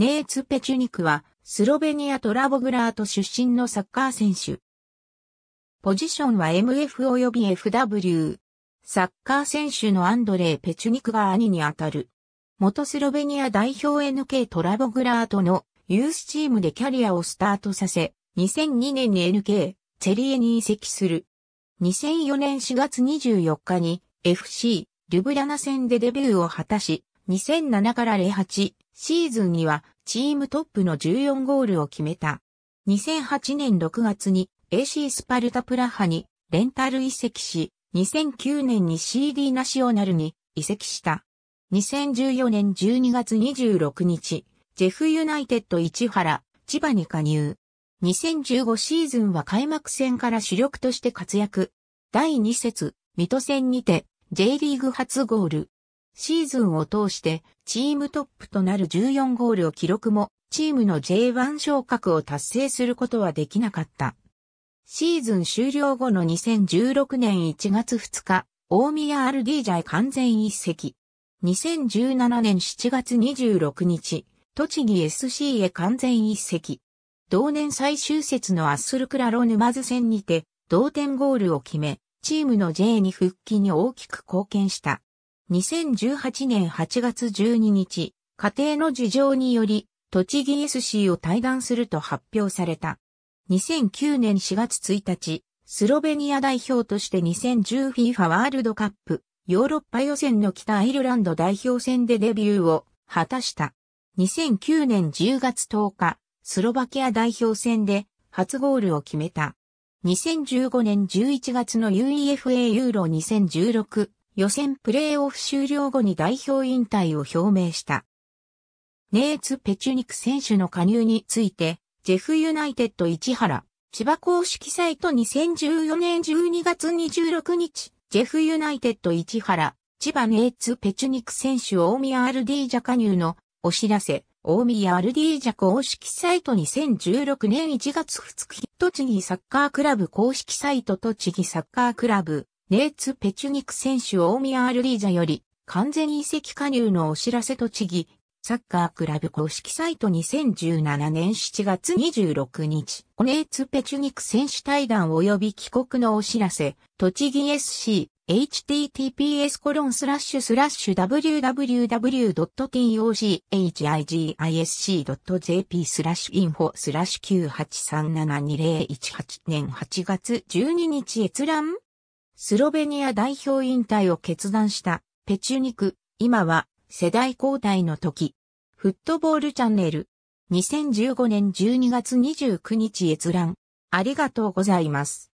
ネーツ・ペチュニクは、スロベニアトラボグラート出身のサッカー選手。ポジションは MF 及び FW。サッカー選手のアンドレイ・ペチュニクが兄にあたる。元スロベニア代表 NK トラボグラートのユースチームでキャリアをスタートさせ、2002年に NK、チェリエに移籍する。2004年4月24日に FC、ルブラナ戦でデビューを果たし、2007から08シーズンにはチームトップの14ゴールを決めた。2008年6月に AC スパルタプラハにレンタル移籍し、2009年に CD ナショナルに移籍した。2014年12月26日、ジェフユナイテッド市原、千葉に加入。2015シーズンは開幕戦から主力として活躍。第2節、水戸戦にて、J リーグ初ゴール。シーズンを通してチームトップとなる14ゴールを記録もチームの J1 昇格を達成することはできなかった。シーズン終了後の2016年1月2日、大宮アルディージャへ完全移籍。2017年7月26日、栃木 SC へ完全移籍。同年最終節のアッスルクラロ沼津戦にて同点ゴールを決め、チームの J に復帰に大きく貢献した。2018年8月12日、家庭の事情により、栃木 SC を退団すると発表された。2009年4月1日、スロベニア代表として 2010FIFA ワールドカップ、ヨーロッパ予選の北アイルランド代表戦でデビューを果たした。2009年10月10日、スロバキア代表戦で初ゴールを決めた。2015年11月の UEFA ユーロ2016予選プレーオフ終了後に代表引退を表明した。ネーツ・ペチュニク選手の加入について、ジェフユナイテッド市原、千葉公式サイト2014年12月26日、ジェフユナイテッド市原、千葉ネーツ・ペチュニク選手大宮アルディージャ加入のお知らせ、大宮アルディージャ公式サイト2016年1月2日、栃木サッカークラブ公式サイト栃木サッカークラブ、ネーツ・ペチュニク選手大宮アルディージャより完全移籍加入のお知らせ栃木、サッカークラブ公式サイト2017年7月26日、ネーツ・ペチュニク選手対談及び帰国のお知らせ、栃木 SC、https コロンスラッシュスラッシュ www.tochigisc.jp スラッシュインフォスラッシュ98372018年8月12日閲覧スロベニア代表引退を決断したペチュニク、今は世代交代の時。フットボールチャンネル。2015年12月29日閲覧。ありがとうございます。